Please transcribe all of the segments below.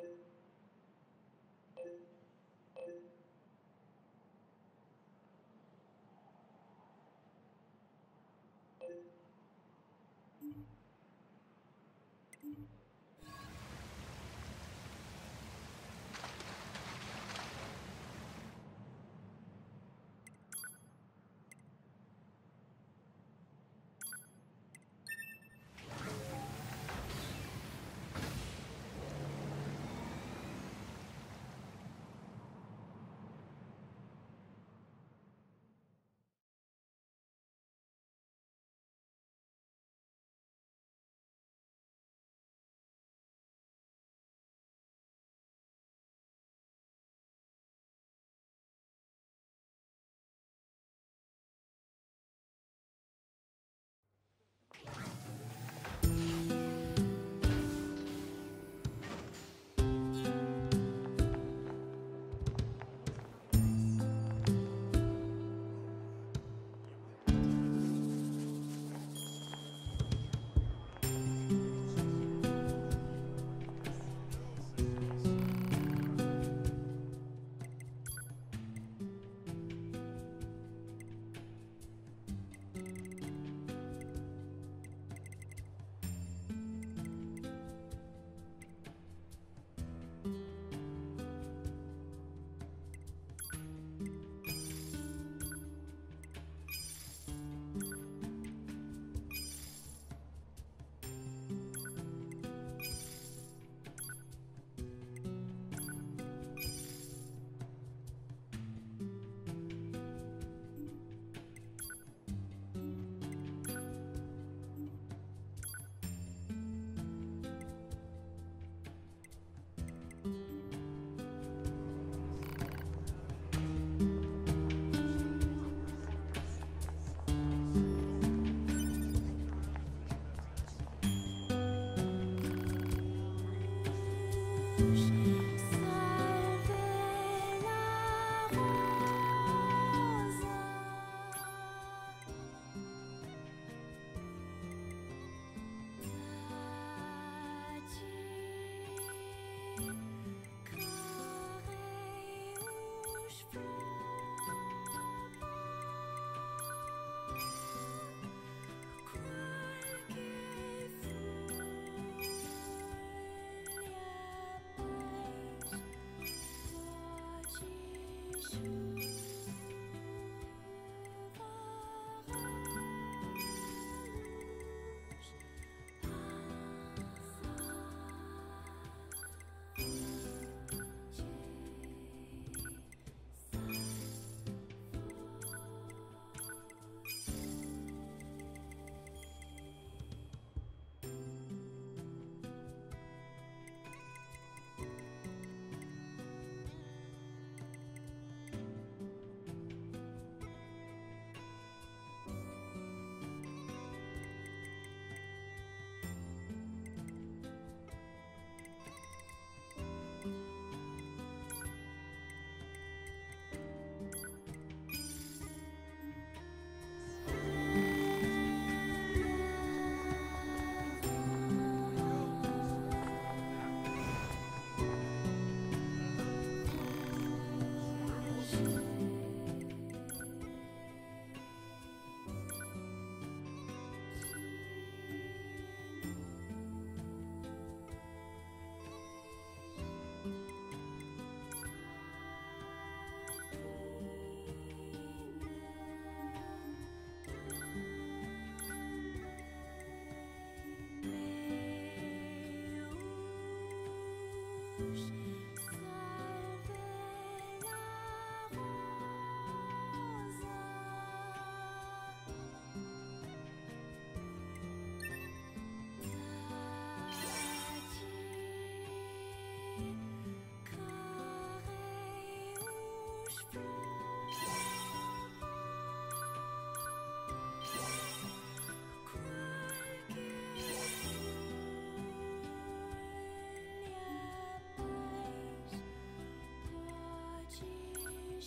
Thank you.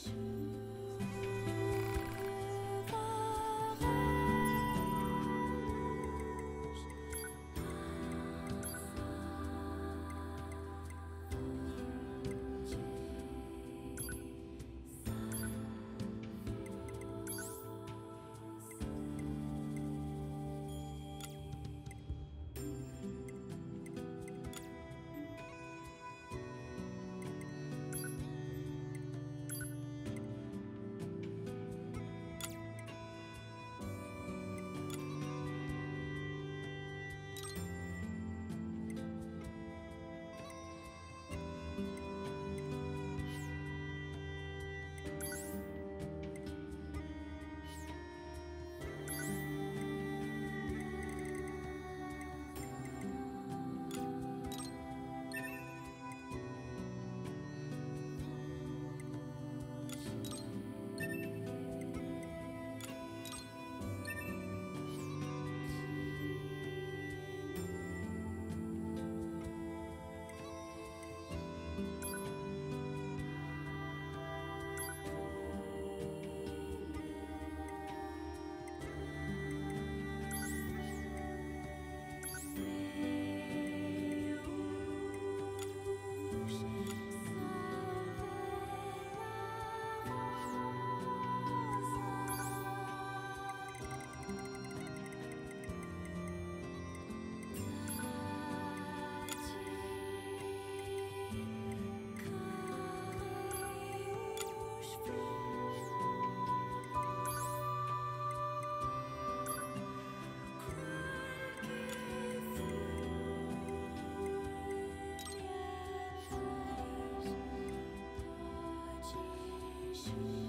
shoes. Jesus.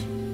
Adiós.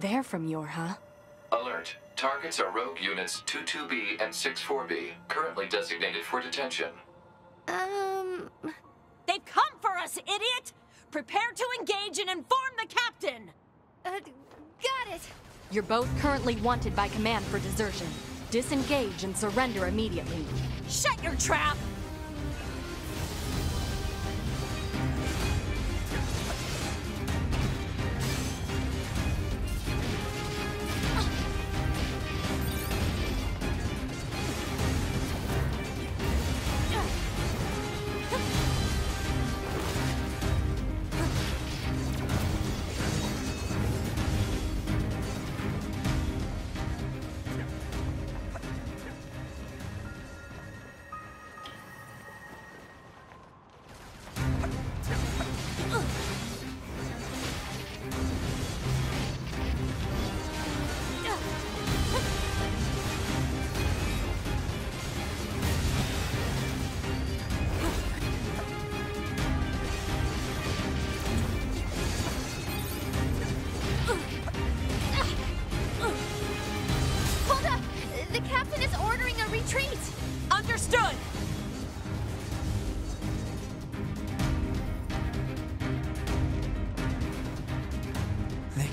They're from YoRHa? Alert. Targets are rogue units 22B and 64B, currently designated for detention. Um... They've come for us, idiot! Prepare to engage and inform the captain! Uh, got it! You're both currently wanted by command for desertion. Disengage and surrender immediately. Shut your trap!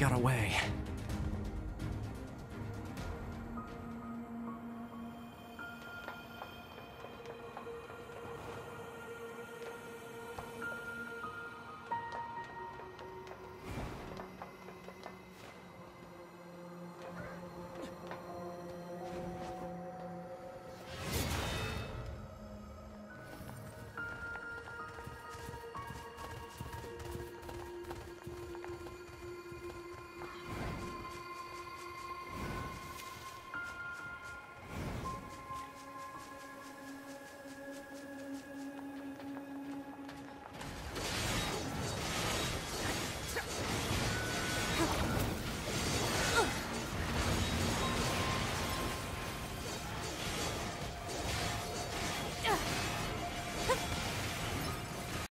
got away.